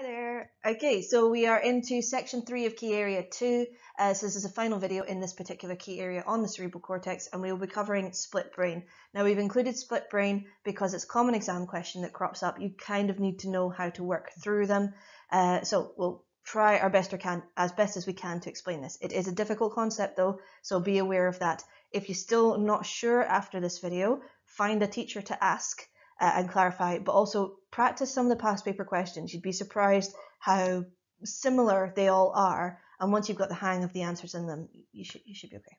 Hi there. Okay, so we are into section three of key area two. Uh, so this is a final video in this particular key area on the cerebral cortex, and we will be covering split brain. Now we've included split brain because it's a common exam question that crops up. You kind of need to know how to work through them. Uh, so we'll try our best or can as best as we can to explain this. It is a difficult concept though, so be aware of that. If you're still not sure after this video, find a teacher to ask uh, and clarify, but also practice some of the past paper questions. You'd be surprised how similar they all are, and once you've got the hang of the answers in them, you should you should be okay.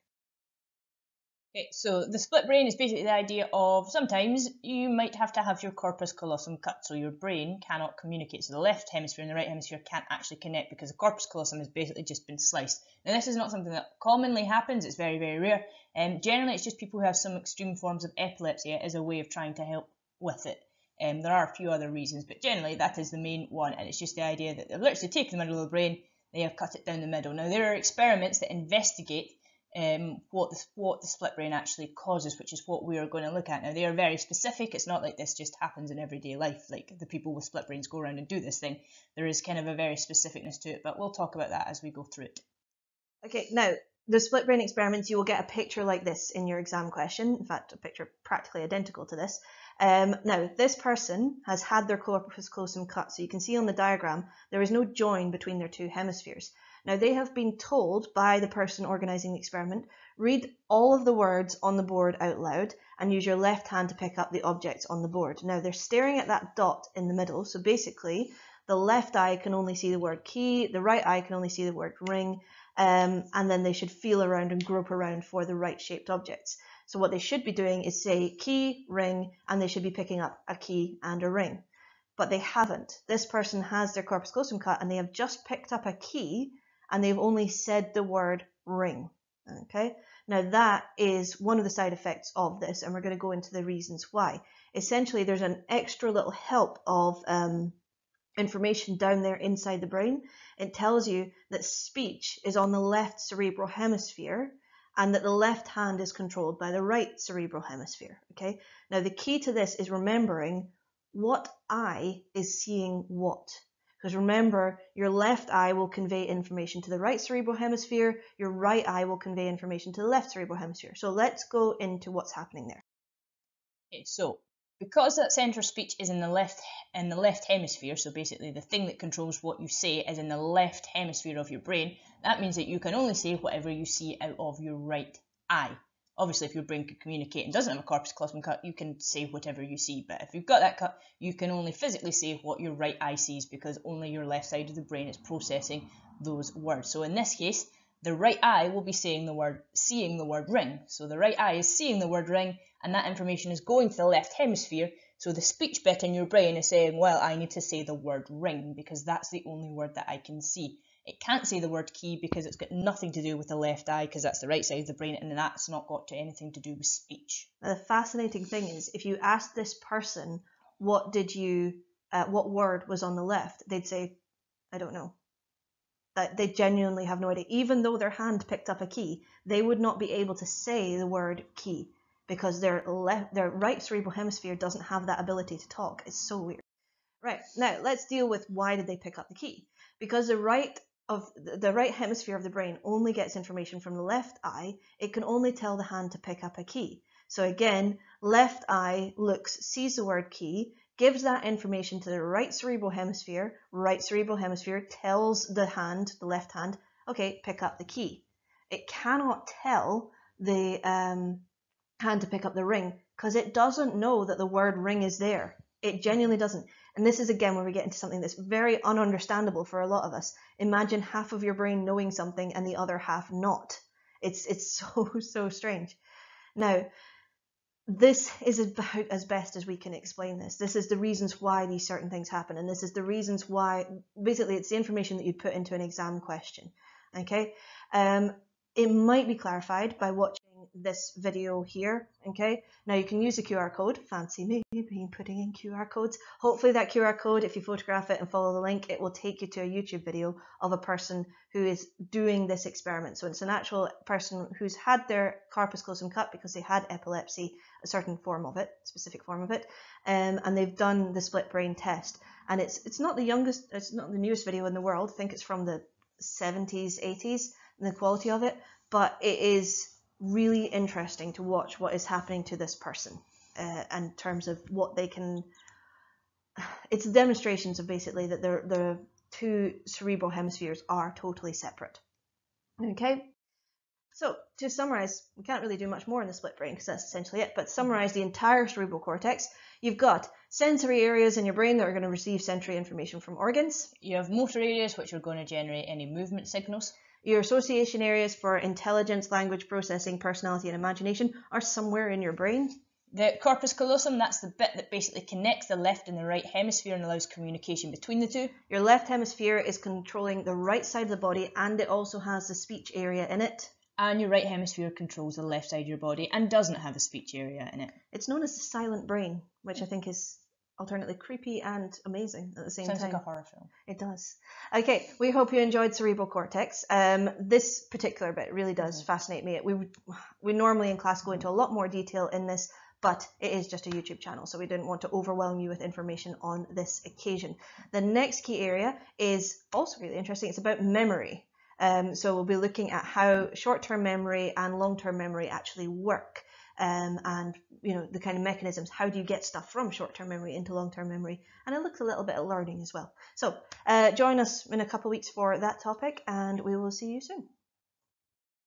Okay, so the split brain is basically the idea of sometimes you might have to have your corpus callosum cut, so your brain cannot communicate. So the left hemisphere and the right hemisphere can't actually connect because the corpus callosum has basically just been sliced. Now this is not something that commonly happens; it's very very rare. And um, generally, it's just people who have some extreme forms of epilepsy as a way of trying to help with it. Um, there are a few other reasons, but generally that is the main one, and it's just the idea that they've literally taken the middle of the brain, they have cut it down the middle. Now there are experiments that investigate um, what the what the split brain actually causes, which is what we are going to look at. Now they are very specific. It's not like this just happens in everyday life, like the people with split brains go around and do this thing. There is kind of a very specificness to it, but we'll talk about that as we go through it. Okay, now the split brain experiments, you will get a picture like this in your exam question. In fact, a picture practically identical to this. Um, now, this person has had their corpus callosum cut, so you can see on the diagram there is no join between their two hemispheres. Now, they have been told by the person organising the experiment, read all of the words on the board out loud and use your left hand to pick up the objects on the board. Now, they're staring at that dot in the middle, so basically the left eye can only see the word key, the right eye can only see the word ring, um, and then they should feel around and grope around for the right shaped objects. So what they should be doing is say key, ring, and they should be picking up a key and a ring. But they haven't. This person has their corpus callosum cut and they have just picked up a key and they've only said the word ring. Okay. Now that is one of the side effects of this, and we're going to go into the reasons why. Essentially, there's an extra little help of um, information down there inside the brain. It tells you that speech is on the left cerebral hemisphere and that the left hand is controlled by the right cerebral hemisphere. Okay. Now the key to this is remembering what eye is seeing what. Because remember, your left eye will convey information to the right cerebral hemisphere, your right eye will convey information to the left cerebral hemisphere. So let's go into what's happening there. Okay, so because that centre of speech is in the left in the left hemisphere, so basically the thing that controls what you say is in the left hemisphere of your brain, that means that you can only say whatever you see out of your right eye. Obviously, if your brain can communicate and doesn't have a corpus callosum cut, you can say whatever you see. But if you've got that cut, you can only physically say what your right eye sees because only your left side of the brain is processing those words. So in this case, the right eye will be saying the word, seeing the word ring. So the right eye is seeing the word ring, and that information is going to the left hemisphere. So the speech bit in your brain is saying, well, I need to say the word ring because that's the only word that I can see. It can't say the word key because it's got nothing to do with the left eye because that's the right side of the brain and that's not got to anything to do with speech. The fascinating thing is if you ask this person, what did you, uh, what word was on the left, they'd say, I don't know that they genuinely have no idea. Even though their hand picked up a key, they would not be able to say the word key because their left, their right cerebral hemisphere doesn't have that ability to talk. It's so weird. Right now, let's deal with why did they pick up the key? Because the right of the right hemisphere of the brain only gets information from the left eye. It can only tell the hand to pick up a key. So again, left eye looks, sees the word key, gives that information to the right cerebral hemisphere. Right cerebral hemisphere tells the hand, the left hand, okay, pick up the key. It cannot tell the um, hand to pick up the ring because it doesn't know that the word ring is there. It genuinely doesn't. And this is again where we get into something that's very ununderstandable for a lot of us. Imagine half of your brain knowing something and the other half not. It's it's so so strange. Now, this is about as best as we can explain this. This is the reasons why these certain things happen, and this is the reasons why. Basically, it's the information that you put into an exam question. Okay, um, it might be clarified by watching this video here. Okay, now you can use a QR code. Fancy me being putting in QR codes. Hopefully, that QR code, if you photograph it and follow the link, it will take you to a YouTube video of a person who is doing this experiment. So it's an actual person who's had their corpus callosum cut because they had epilepsy, a certain form of it, specific form of it, um, and they've done the split brain test. and it's it's not the youngest, it's not the newest video in the world. I think it's from the 70s, 80s, and the quality of it, but it is really interesting to watch what is happening to this person uh, in terms of what they can. It's demonstrations of basically that the the two cerebral hemispheres are totally separate. Okay, so to summarize, we can't really do much more in the split brain because that's essentially it, but summarize the entire cerebral cortex. You've got sensory areas in your brain that are going to receive sensory information from organs. You have motor areas which are going to generate any movement signals. Your association areas for intelligence, language processing, personality, and imagination are somewhere in your brain. The corpus callosum, that's the bit that basically connects the left and the right hemisphere and allows communication between the two. Your left hemisphere is controlling the right side of the body and it also has the speech area in it. And your right hemisphere controls the left side of your body and doesn't have a speech area in it. It's known as the silent brain, which I think is alternately creepy and amazing at the same Sounds time. like a horror film. It does. Okay, we hope you enjoyed cerebral cortex. Um, this particular bit really does fascinate me. We we normally in class go into a lot more detail in this, but it is just a YouTube channel, so we didn't want to overwhelm you with information on this occasion. The next key area is also really interesting. It's about memory. Um, so we'll be looking at how short-term memory and long-term memory actually work. Um, and you know the kind of mechanisms. How do you get stuff from short-term memory into long-term memory? And it looks a little bit at learning as well. So uh, join us in a couple of weeks for that topic, and we will see you soon.